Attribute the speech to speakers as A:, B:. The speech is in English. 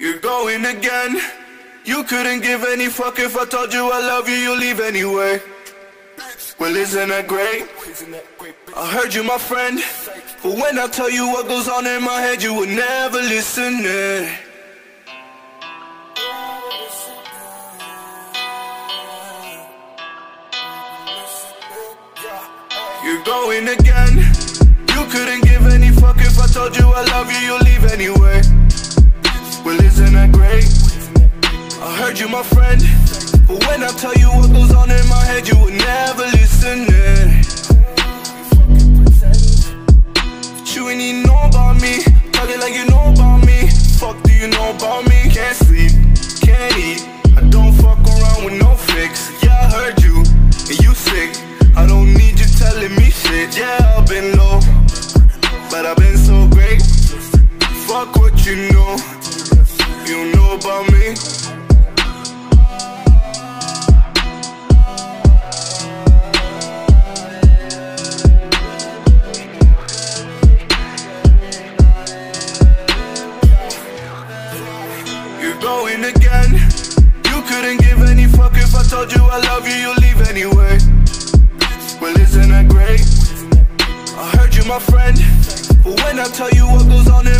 A: You're going again. You couldn't give any fuck if I told you I love you, you leave anyway. Well, isn't that great? I heard you, my friend. But when I tell you what goes on in my head, you would never listen. You're going again. You couldn't give any fuck if I told you I love you, you you, my friend. But when I tell you what goes on in my head, you would never listen. But you ain't even know about me. Talk it like you know about me. Fuck, do you know about me? Can't sleep, can't eat. I don't fuck around with no fix. Yeah, I heard you, and you sick. I don't need you telling me shit. Yeah, I've been low, but I've been so great. Fuck what you know. You know about me. Going again. You couldn't give any fuck if I told you I love you, you leave anyway. Well, isn't that great? I heard you, my friend. But when I tell you what goes on in